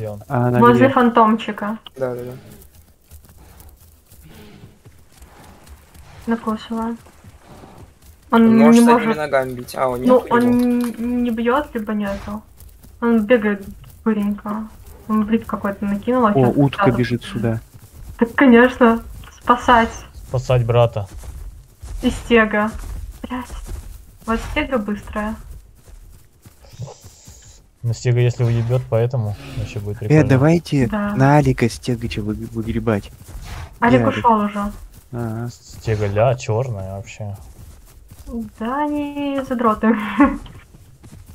Где он? А, на Возле гре. фантомчика. Да, да, да. Накусываю. Он Он не может ногами бить. А, он не Ну, он не бьет, либо нету. Он бегает быренько. Он блин какой-то накинул. а О, утка сразу- бежит сюда. Так, конечно. Спасать. Спасать брата. И стега. Блядь. Вот стега быстрая. Но Стега, если уебет, поэтому вообще будет Э, прикольно. давайте Да. на Алика Стегача вы- выгребать. Алик Я- ушел уже. Ага. Стега ля, черная вообще. Да, они задроты.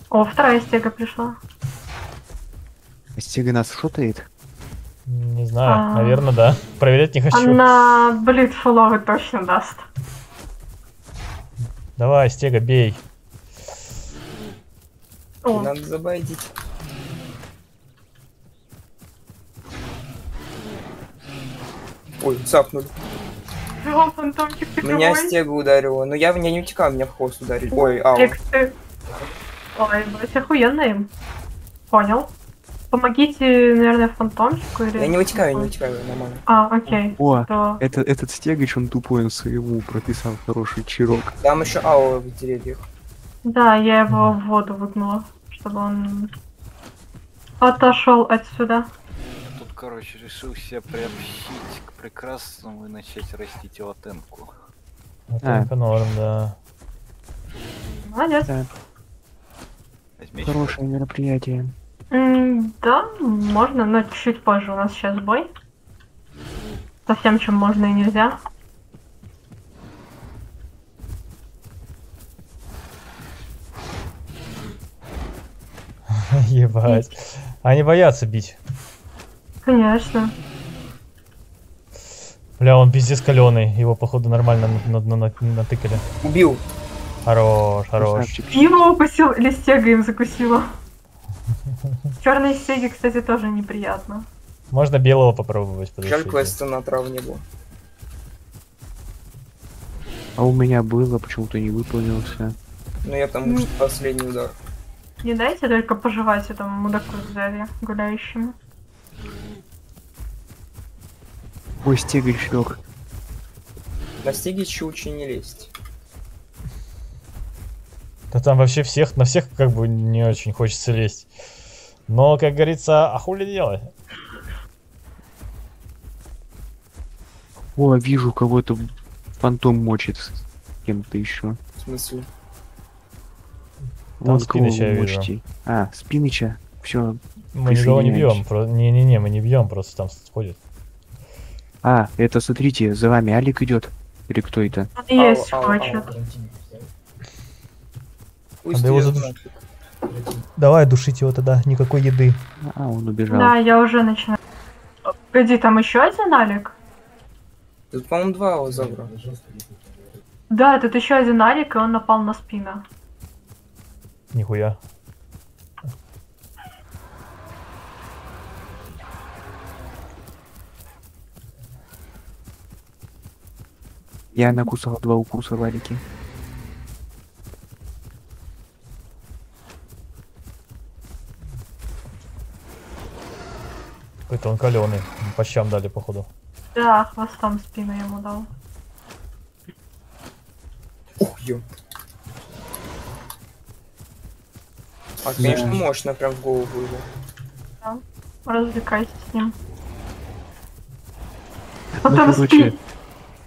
О, вторая стега пришла. А Стега нас шотает? Не знаю, А. наверное, да. Проверять не хочу. Она, блин, фуловый точно даст. Давай, Стега, бей. О, Надо забайдить. Ой, цапнули. о, фантомчик ты Меня какой. стега ударила. Но я в меня не утекал, меня в хвост ударили. Ой, ау. Ты... Ой, блядь, охуенно им. Понял. Помогите, наверное, фантомчику или... Я не вытекаю, я не вытекаю, нормально. А, окей. О, То... это, этот Стегач, он тупой, он своему прописал хороший чирок. Там еще аура в деревьях. Да, я его в воду выгнула, чтобы он отошел отсюда. Тут, короче, решил себя приобщить к прекрасному и начать растить латенку. Вот А. только норм, да. Молодец. Да, Возьми хорошее мероприятие. М, Да, можно, но чуть позже. У нас сейчас бой. Со всем, чем можно и нельзя. Ебать. Они боятся бить. Конечно. Бля, он пиздец каленый. Его, походу, нормально на- на- на- натыкали. Убил. Хорош, хорош. Его укусил или стега им закусила. Черные стеги, кстати, тоже неприятно. Можно белого попробовать Жаль, квеста на трав не было. А у меня было, почему-то не выполнился. Но я там что последний удар. Не дайте только пожевать этому мудаку в зале гуляющему. Ой, Стегач лег. На стеге чучи не лезть. Да там вообще всех, на всех как бы не очень хочется лезть. Но, как говорится, а хули делать? О, вижу, кого-то фантом мочит с кем-то еще. В смысле? Там кого Спиныча я вижу. А, Спиныча. Все. Мы никого не бьем. Не-не-не, мы не бьем, просто там сходит. А, это, смотрите, за вами Алик идет. Или кто это? Есть хочет. Надо его задушить. Давай душить его тогда, никакой еды. А, он убежал. Да, я уже начинаю. Погоди, там еще один Алик? Тут, по-моему, два лозавра. Да, тут еще один Алик, и он напал на спина. Нихуя. Я накусал два укуса в Алике. Какой-то он каленый. По щам дали, походу. Да, хвостом спину ему дал. Ух, ё. А, конечно, мощно прям в голову его. Развлекайся с ним. Ну, Потом короче, спи.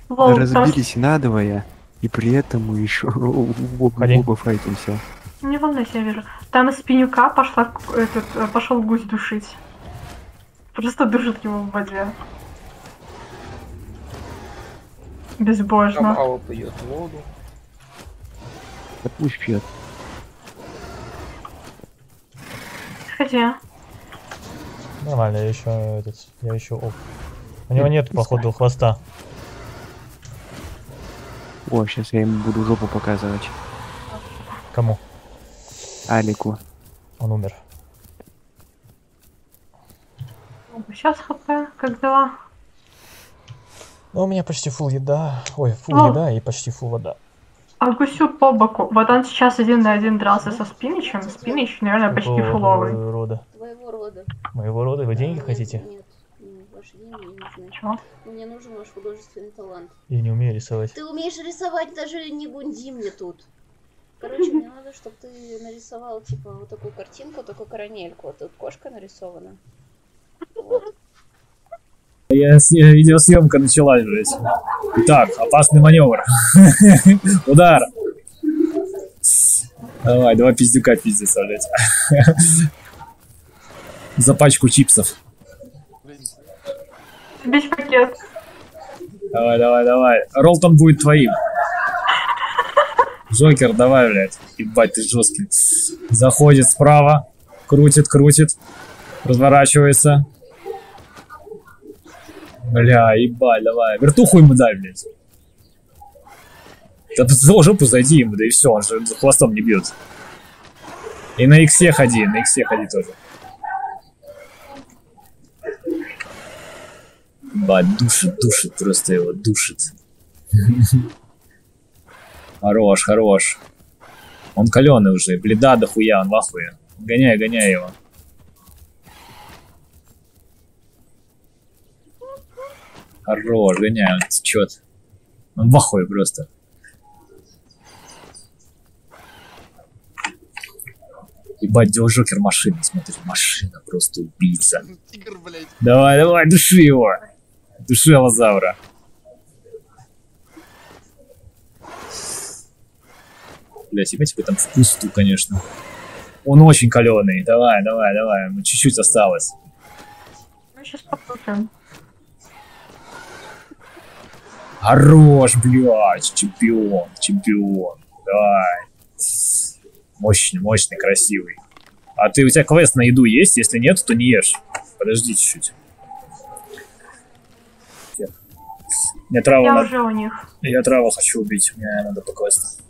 Лол, там разбились надвое, и при этом мы еще оба файтимся. Не волнуйся, я вижу. Там из пенюка пошла к- этот, э, пошел гусь душить. Просто душит его в воде. Там Безбожно. Алла пьет воду. Да пусть пьет. Хотя, Нормально, я еще этот. Я еще оп. У него нет, походу, хвоста. О, сейчас я ему буду жопу показывать. Кому? Алику. Он умер. сейчас хп, как дела? Ну, у меня почти фул еда. Ой, фул О. еда и почти фул вода. А гусю по боку. Вот он сейчас один на один дрался со Спиничем. Спинич, наверное, почти Какого фуловый. рода? Твоего рода. Моего рода вы деньги Нет, хотите? Нет, м, ваши деньги мне нужны. Чё? Мне нужен ваш художественный талант. Я не умею рисовать. Ты умеешь рисовать, даже не гунди мне тут. Короче, мне надо, чтобы ты нарисовал, типа, вот такую картинку, такую карамельку. Тут кошка нарисована. Вот. Я, с- видеосъемка началась, блядь. Итак, опасный маневр. Удар. Давай, два пиздюка пиздится, блядь. За пачку чипсов. Бич пакет. Давай, давай, давай. Ролтон будет твоим. Джокер, давай, блядь. Ебать, ты жесткий. Заходит справа. Крутит, крутит. Разворачивается. Бля, ебать, давай. Вертуху ему дай, блядь. Да в жопу зайди ему, да и все, он же хвостом не бьет. И на иксе ходи, на иксе ходи тоже. Ебать, душит, душит, просто его душит. Хорош, хорош. Он каленый уже, бледа дохуя, он в ахуе. Гоняй, гоняй его. Хорош, гоняй, он течет. Он в ахуе просто. Ебать, делал Джокер машины, смотри, машина просто убийца. Тигр, блядь. Давай, давай, души его. Души Алазавра. Блять, ебать тебе там вкус-ту, конечно. Он очень каленый. Давай, давай, давай. Ну, чуть-чуть осталось. Мы сейчас послушаем. Хорош, блядь, чемпион, чемпион. Давай. Мощный, мощный, красивый. А ты, у тебя квест на еду есть? Если нет, то не ешь. Подожди чуть-чуть. Мне трава Я надо- уже у них. Я траву хочу убить, мне надо по квесту.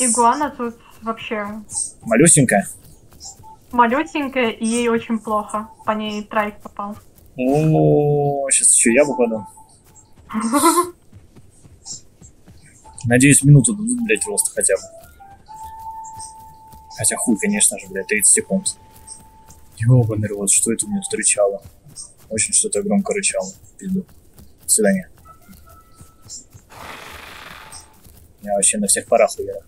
Игуана тут вообще Малюсенькая? малютенькая, и ей очень плохо. По ней трайк попал. О, сейчас еще я попаду. Надеюсь, минуту дадут, блядь, роста хотя бы. Хотя хуй, конечно же, блядь, 30 секунд. Ёбаный рот, что это у меня тут рычало? Очень что-то громко рычало. Пизду. До свидания. Я вообще на всех парах уверен.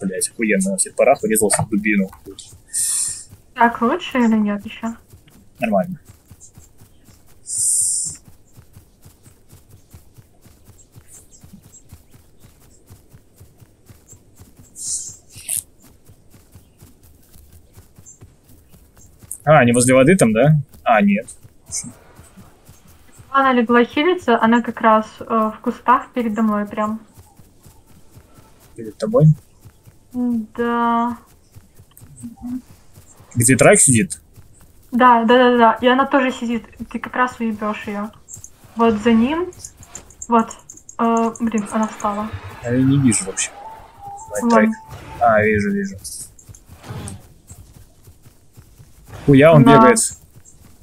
Блять, охуенно, на всех парах врезался в дубину. Так, лучше или нет еще? Нормально. А, они возле воды там, да? А, нет. Она легла хилиться, она как раз э, в кустах передо мной прям. Перед тобой. Да. Где трак сидит? Да, да, да, да. И она тоже сидит. Ты как раз уебешь ее. Вот за ним. Вот. Э, блин, она встала. Я не вижу вообще. А, вижу, вижу. Хуя он На. бегает.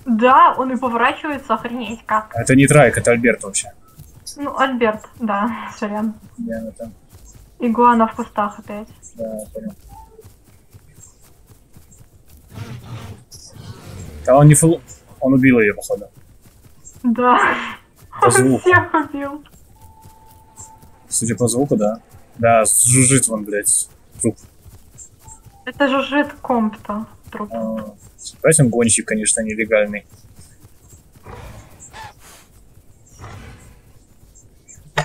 Да, он и поворачивается, охренеть как. Это не Трайк, это Альберт вообще. Ну, Альберт, да, сорян. Я на этом. Игуана в кустах опять. Да, понял. Да он не фул... Он убил ее, походу. Да. По Он звуку. всех убил. Судя по звуку, да. Да, жужжит вон, блядь, труп. Это же жид комп-то. Труп. Он гонщик, конечно, нелегальный.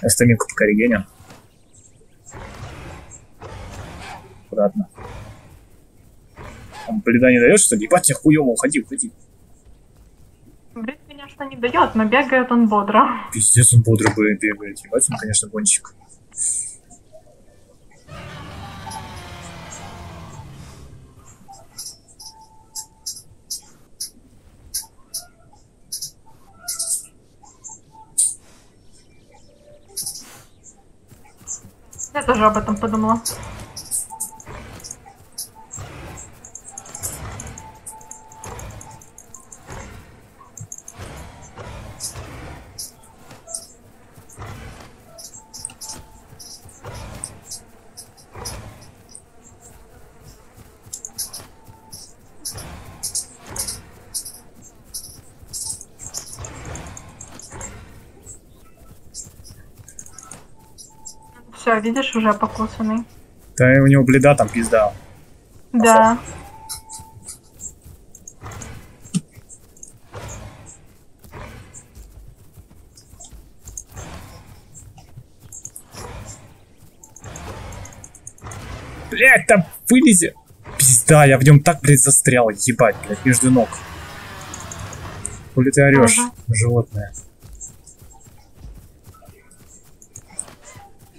Стаминку по корригению. Аккуратно. Он бледа не дает, что ли? Ебать, тебе хуёво, уходи, уходи. Брит, конечно, не дает, но бегает он бодро. Пиздец, он бодро бегает. Ебать, он, конечно, гонщик. Я тоже об этом подумала. Все, видишь, уже покусанный. Да у него бледа там пизда. Да. Блять, там вылези. Пизда, я в нем так, блядь, застрял. Ебать, блядь, между ног. Хули ты орешь, Ага. животное.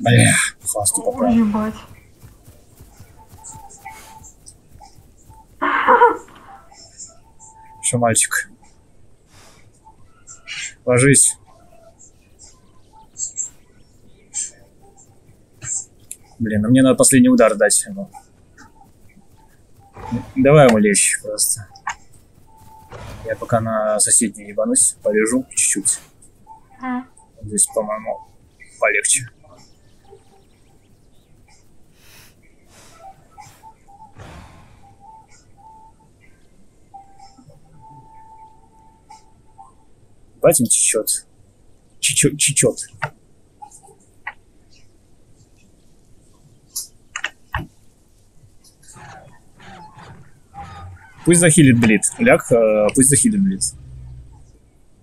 Бля, хвасту Ой, попал. ебать. Что, мальчик? Ложись. Блин, ну мне надо последний удар дать ему. Давай ему лечь просто. Я пока на соседней ебанусь, полежу чуть-чуть. М. Здесь, по-моему, полегче. Батин течет. Чечет, чечет. Пусть захилит блит. Ляг, э, пусть захилит блит.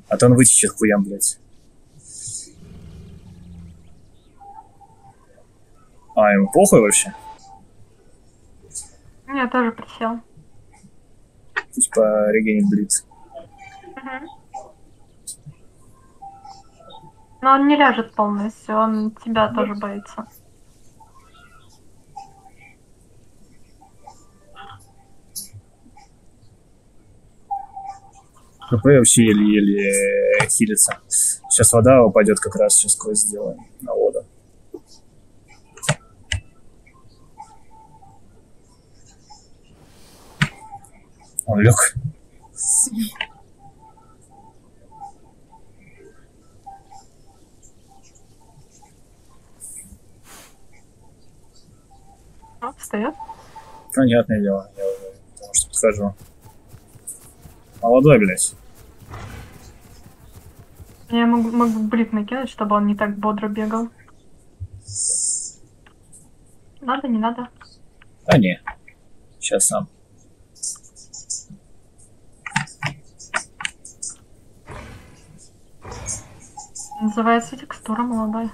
А то он вытечет хуям, блядь. А, ему похуй вообще? Я тоже присел. Пусть порегенит блит. Но он не ляжет полностью, он тебя тоже боится. ХП вообще еле-еле хилится. Сейчас вода упадет как раз, сейчас сквозь сделаем на воду. Он лег. Встает. Понятное дело, я уже потому что подхожу. Молодой, блядь. Я могу, могу блик накинуть, чтобы он не так бодро бегал. Надо, не надо. Да не. Сейчас сам. Называется текстура молодая.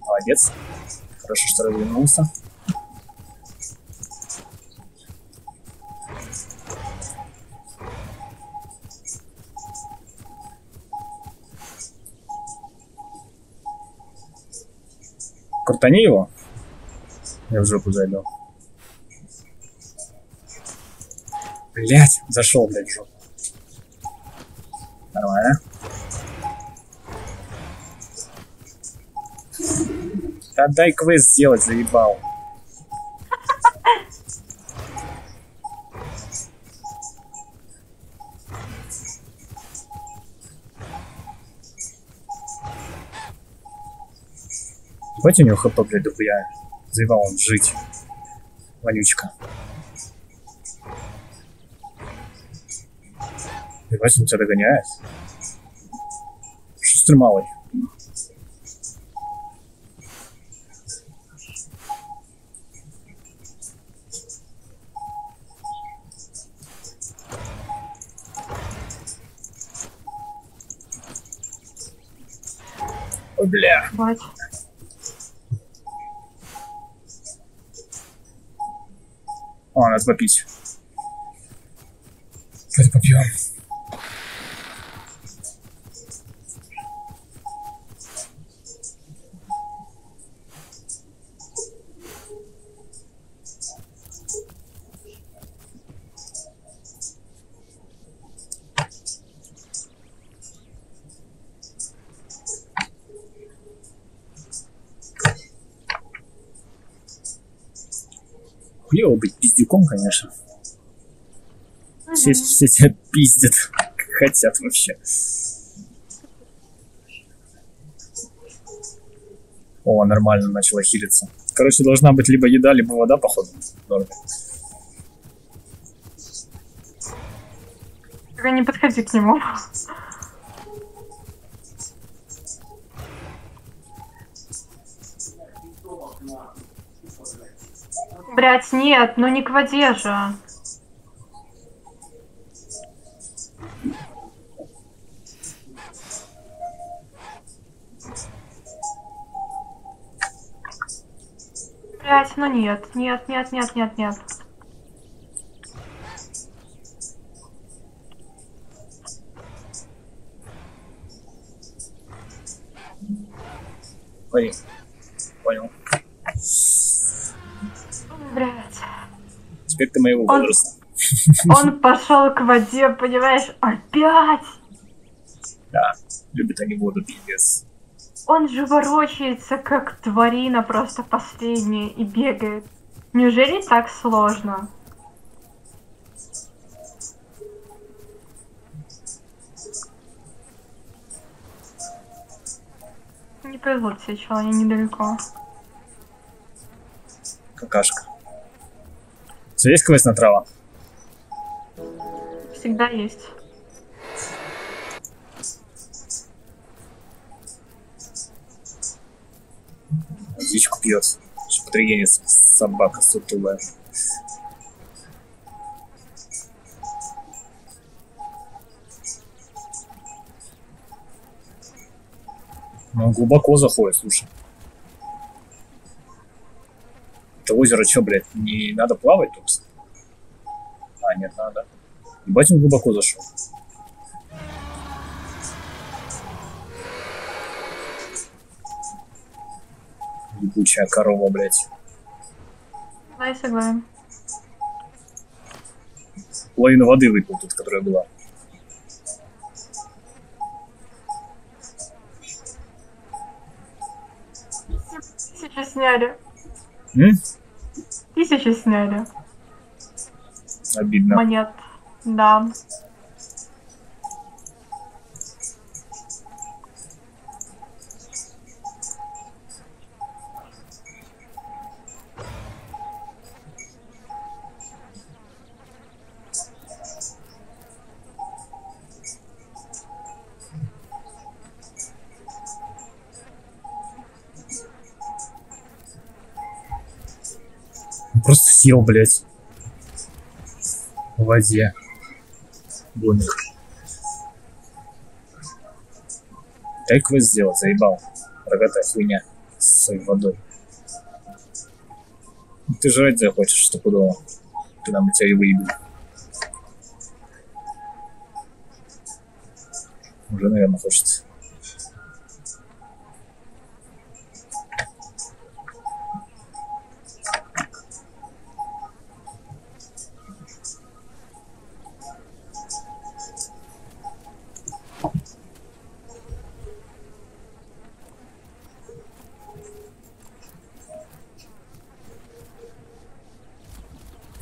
Молодец. Хорошо, что развернулся. Крутани его. Я в жопу зайду. Блять, зашел, блядь, в жопу. Да дай квест сделать, заебал. Ебать у него хп, блядь, дохуя. Заебал он жить. Вонючка. Ебать, он тебя догоняет. Шустрый малый. Бать. О, надо попить. Хуево быть пиздюком, конечно. Все, все тебя пиздят, как хотят вообще. О, нормально начала хилиться. Короче, должна быть либо еда, либо вода, походу. Норме. Только не подходи к нему. Блять, нет, ну не к воде же. Блять, ну нет, нет, нет, нет, нет, нет. Ой. Понял. Блять. Теперь ты моего Он- возраста. Он пошел к воде, понимаешь? Опять! Да. Любят они воду, пиздец. Он же ворочается, как тварина просто последняя и бегает. Неужели так сложно? Не повезло тебе, чел, они недалеко. Какашка. Все, есть квест на трава? Всегда есть. Птичку пьет. Шпатригенец, собака сутулая. Ну, он глубоко заходит, слушай. Это озеро что, блядь, не надо плавать тут? А, нет, надо. Ебать, он глубоко зашел. Ебучая корова, блядь. Да, я согласен. Половину воды выпил тут, которая была. Тысячу сняли. М? Тысячу сняли. Обидно. Монет. Да. Сел, блядь. В воде. Гомик. Дай квест сделать, заебал. Рогатая хуйня с своей водой. Ты жрать захочешь стопудово. Когда мы тебя и выебем. Уже, наверное, хочет.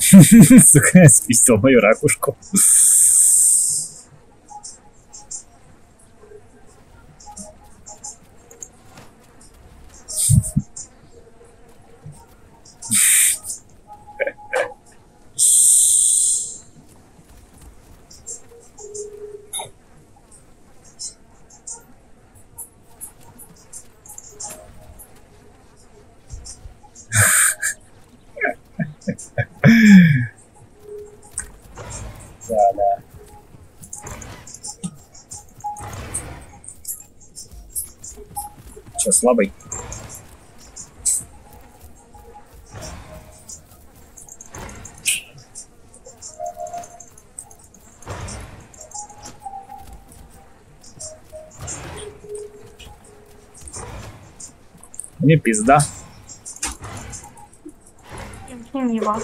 Сука, спиздил мою ракушку. Мне пизда. Его.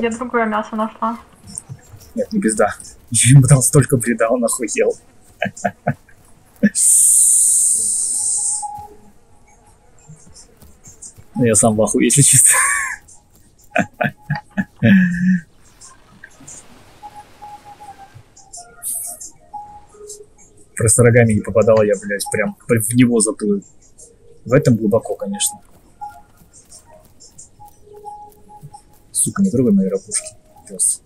Я другое мясо нашла. Нет, не пизда. Я ему дал столько бреда, он охуел. Ну, Я сам в ахуе, если чисто. Просто рогами не попадала я, блядь, прям в него заплыл. В этом глубоко, конечно. Сука, не трогай мои ракушки. Пес.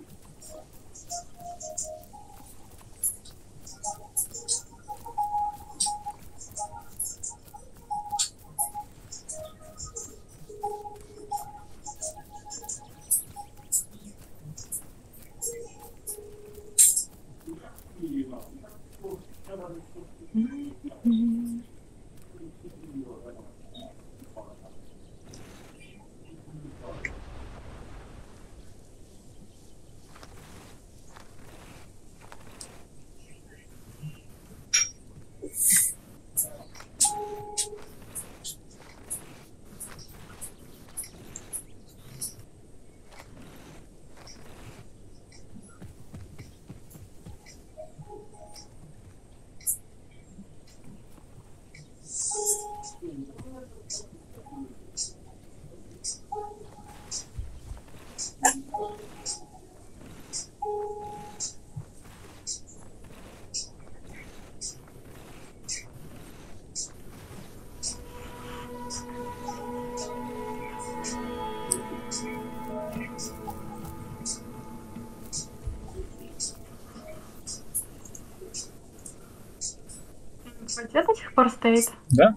Где до сих пор стоит? Да?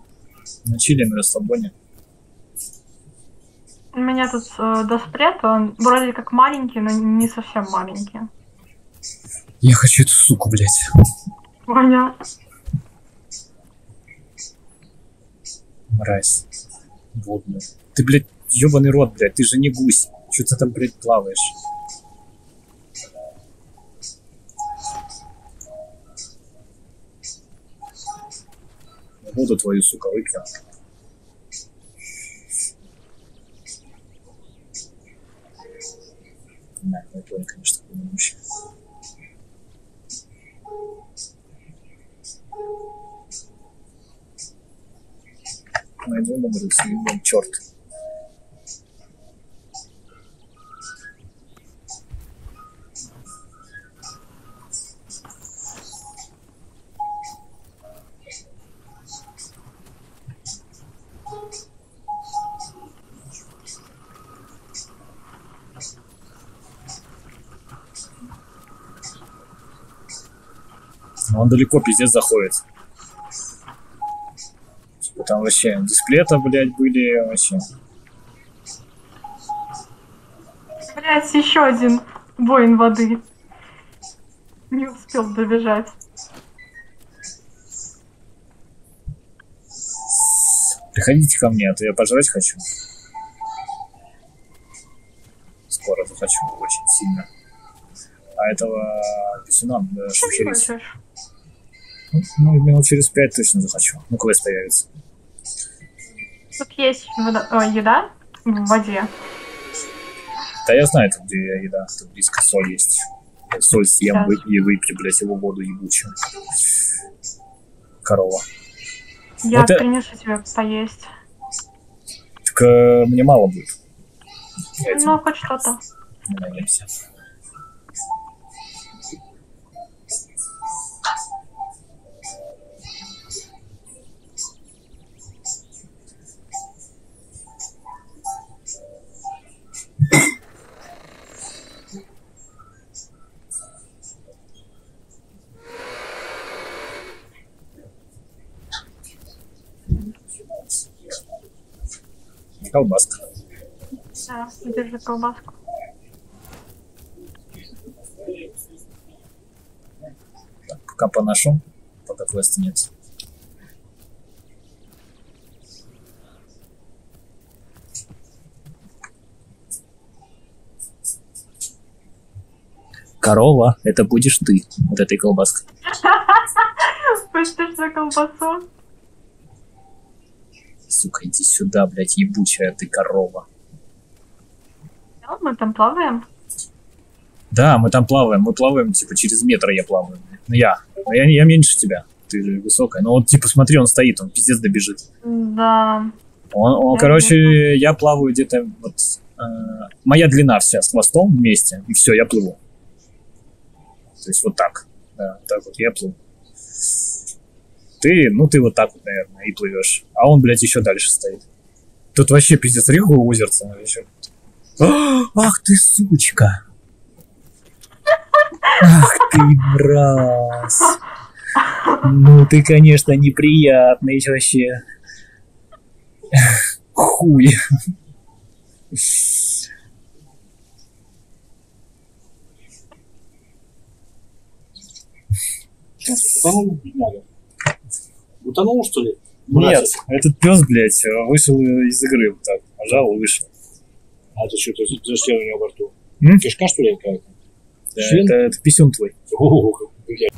На чили, на расслабоне. У меня тут э, доспред, он вроде как маленький, но не совсем маленький. Я хочу эту суку, блядь. Понял. Мразь. Водную. Ты, блядь, ебаный рот, блядь, ты же не гусь. Что ты там, блядь, плаваешь? Воду твою, сука, выпьем. Да, я понял, конечно, мужчина. Найду номер своего черт. Он далеко пиздец заходит. Типа там вообще дисплета, блядь, были вообще. Блять, еще один воин воды. Не успел добежать. Приходите ко мне, а то я пожрать хочу. Скоро захочу, очень сильно. А этого писюна надо шухерить. Ну, минут через пять точно захочу. Ну, квест появится. Тут есть вода- о, еда в воде. Да я знаю, тут где еда, тут близко соль есть. Я соль съем Да. вы- и выпью, блядь, его воду ебучую. Корова. Я Вот э- принесу тебе поесть. Так э, мне мало будет. Я Ну, хоть что-то. не Колбаска. Да, держи колбаску. Так, пока поношу, пока квеста нет. Корова, это будешь ты, вот этой колбаской. Пустишь за колбасу? Сука, иди сюда, блядь, ебучая ты корова. Да, мы там плаваем. Да, мы там плаваем, мы плаваем, типа, через метр я плаваю. Ну я, Ну, я, я меньше тебя, ты же высокая. Ну вот, типа, смотри, он стоит, он пиздец добежит. Да. Он, он, Да, короче, я плаваю где-то вот... э, моя длина вся с хвостом вместе, и все, я плыву. То есть вот так. Да, так вот я плыву. Ты, ну ты вот так вот, наверное, и плывешь. А он, блядь, еще дальше стоит. Тут вообще пиздец озерца. Еще. Ах ты сучка! Ах ты мразь! Ну ты, конечно, неприятный вообще. Хуй. Бедняга. Утонул, что ли? Нет, этот пес, блядь, вышел из игры вот так. Нажал и вышел. А это что, это за член у него во рту? М? Кишка, что ли, какая-то? Да, это, это писюн твой. О, блядь.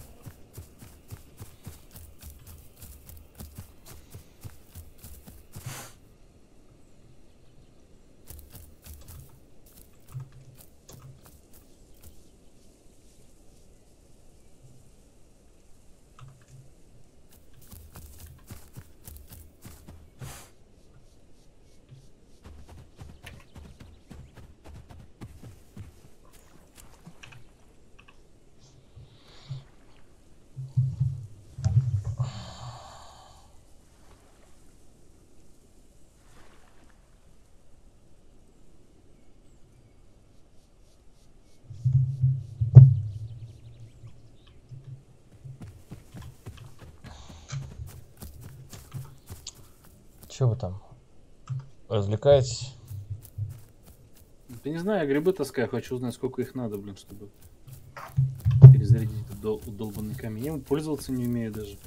Че вы там? Развлекаетесь? Да не знаю, я грибы таскаю, хочу узнать, сколько их надо, блин, чтобы перезарядить этот дол- долбанный камень. Я им пользоваться не умею даже.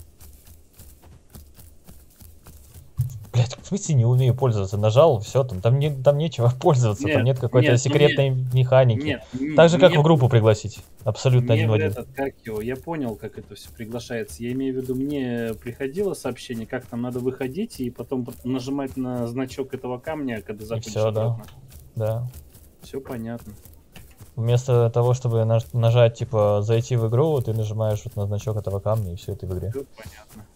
Блять, в смысле не умею пользоваться? Нажал, все, там, там, не, там нечего пользоваться, там Нет, нет какой-то нет, ну секретной механики. Нет, Так же, как мне- в группу пригласить. Абсолютно мне один в один. этот, как его, я понял, как это все приглашается. Я имею в виду, мне приходило сообщение, как там надо выходить и потом пот- нажимать на значок этого камня, когда заходишь всё, да. обратно. Да. Все понятно. Вместо того, чтобы наж- нажать, типа, зайти в игру, ты нажимаешь вот на значок этого камня, и все, ты в игре. Все понятно.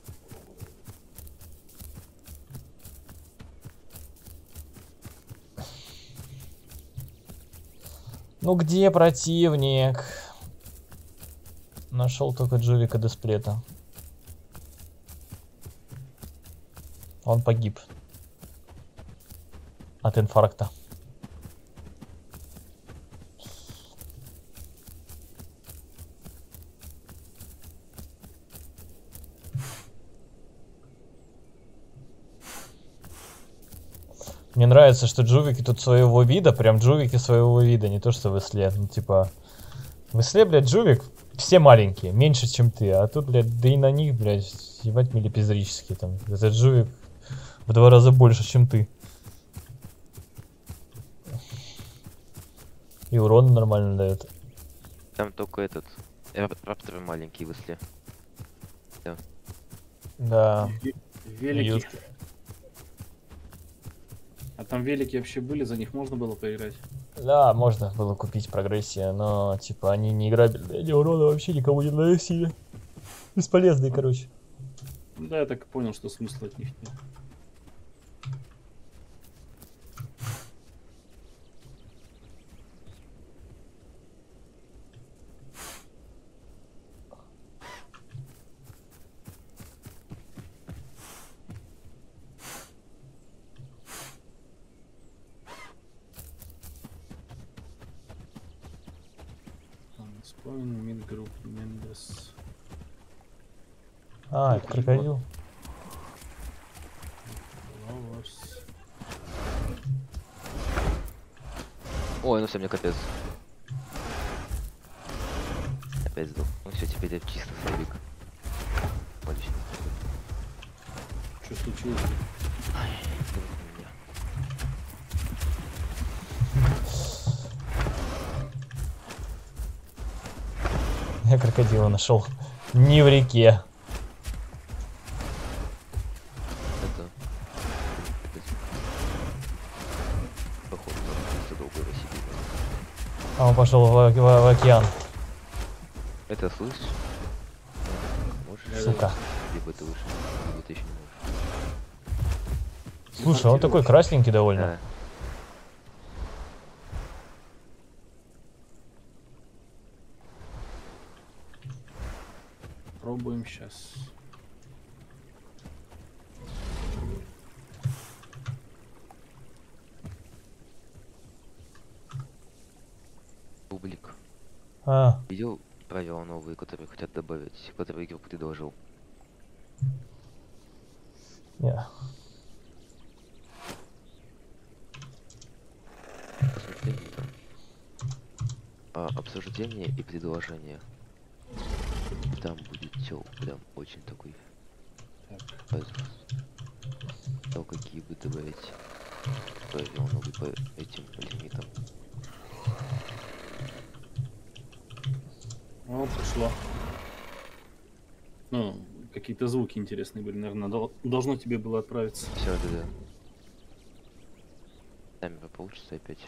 Ну где противник? Нашел только Джувика Десплета. Он погиб. От инфаркта. Мне нравится, что джувики тут своего вида, прям джувики своего вида, не то что в Исле. Ну, типа, в Исле, блядь, джувик все маленькие, меньше, чем ты. А тут, блядь, да и на них, блядь, ебать милипизрические там. Этот джувик в два раза больше, чем ты. И урон нормально дает. Там только этот рап- рапторы маленькие в Исле. Да. Ве- Велики. Ют. А там велики вообще были, за них можно было поиграть? Да, можно было купить прогрессия, но типа они не играбельные, они урона вообще никому не наносили. Бесполезные, короче. Да, я так и понял, что смысла от них нет. Spawn, mid group. А, это крокодил. Ой, ну все, мне капец. Опять сдох. Ну все, теперь я чисто слабик. Отлично. Что случилось? Я крокодила нашел. Не в реке. А он пошел в, в- в океан. Это слышишь? Можешь? Сука. Либо ты вышел, либо ты еще не можешь. Слушай, он такой красненький довольно. Да. найдем сейчас. Бублик. А. Видел правила новые, которые хотят добавить, которые игрок предложил? Не. Yeah. Обсуждение и предложение. Там будет тел прям очень такой пазл. То, какие вы добавить правила новые по этим лимитам. О, пришло. Ну, какие-то звуки интересные были, наверное. Дол- Должно тебе было отправиться. Все, да, да. Таймер получится опять.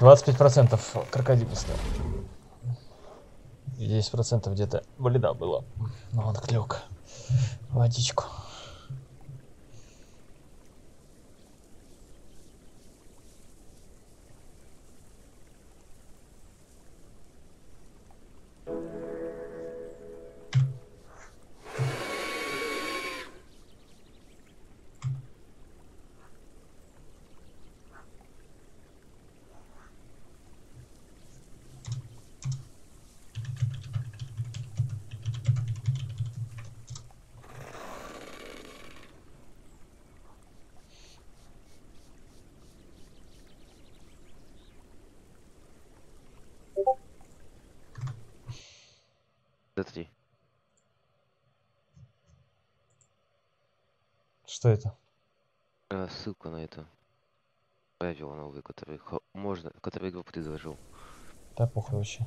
25% крокодил стоил. 10% где-то болида было. Но он клюк. Водичку. Что это? А, ссылка на это. Правила новые, которые можно, которые игрок предложил. Да похуй вообще.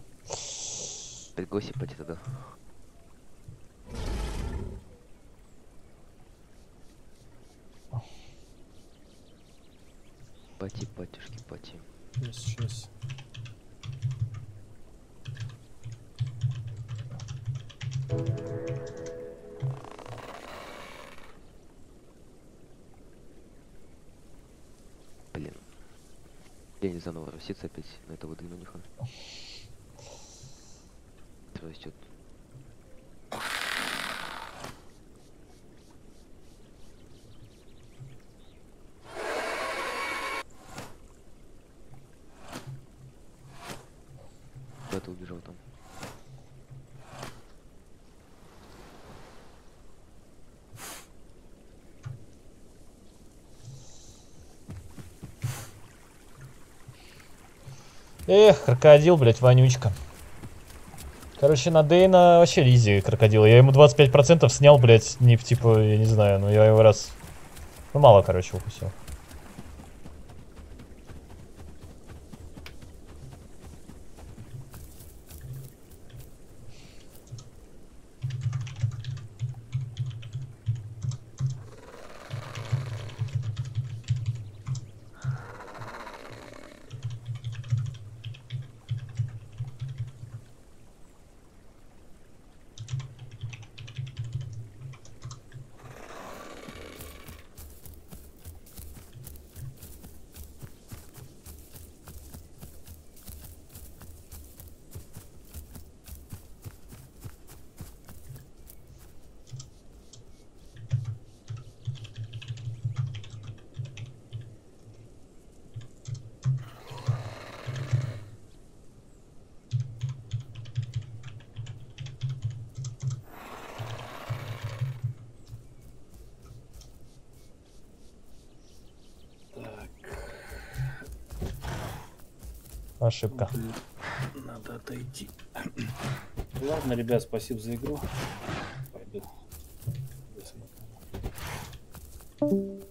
Пригласи пойти тогда. Пати, патюшки, пати. Сейчас, сейчас. Заново растется опять на этого дымониха. Растет. Куда ты убежал там? Эх, крокодил, блять, вонючка. Короче, на Дейна вообще лизи крокодил. Я ему 25% снял, блять, не типа, я не знаю, ну я его раз... Ну мало, короче, укусил. Ошибка. Надо отойти. Ладно, ребят, спасибо за игру. Пойду. Досмотрю. Давай.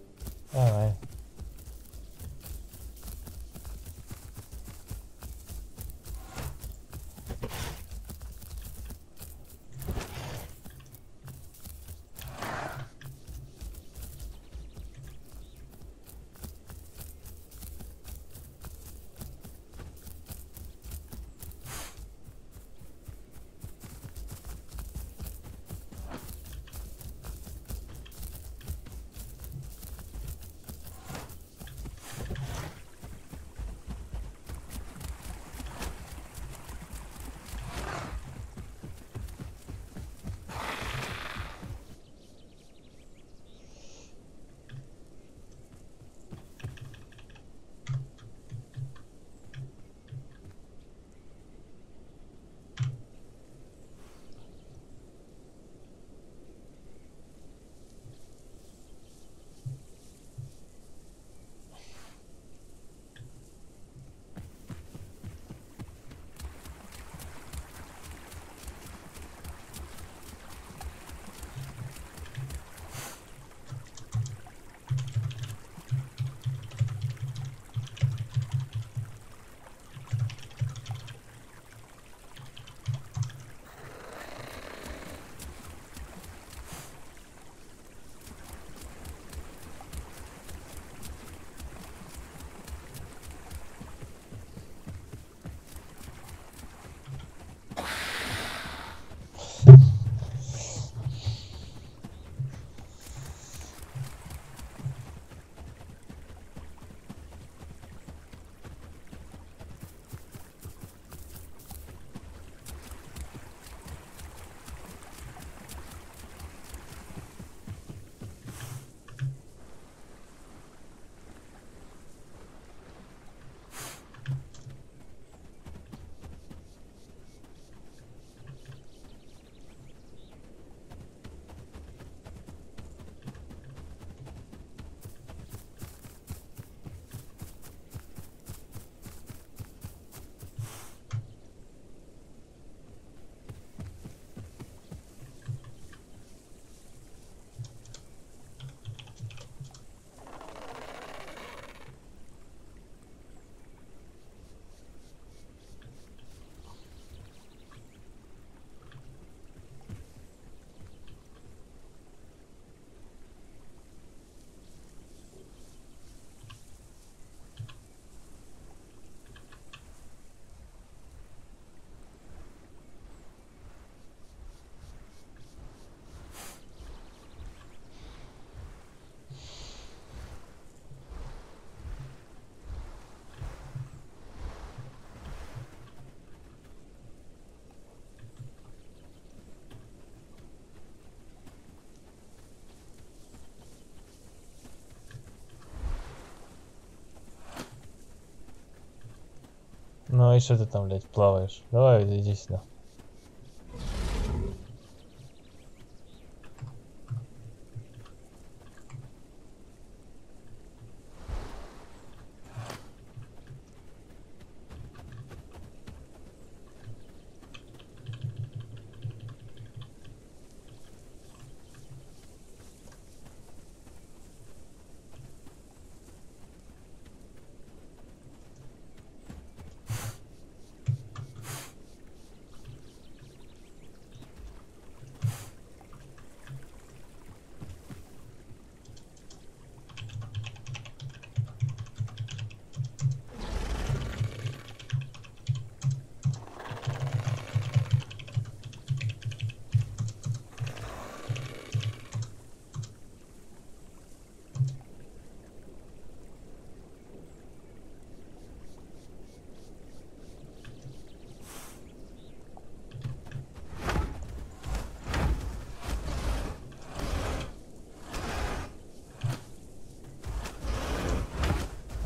Ну и что ты там, блядь, плаваешь? Давай, иди сюда.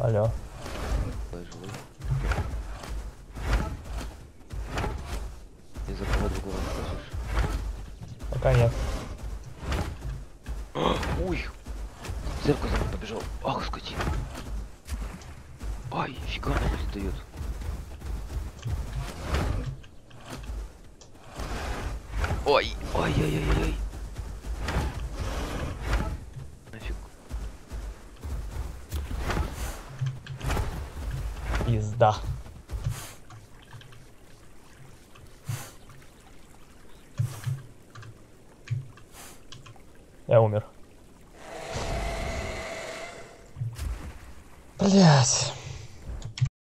Olha, ó. Да.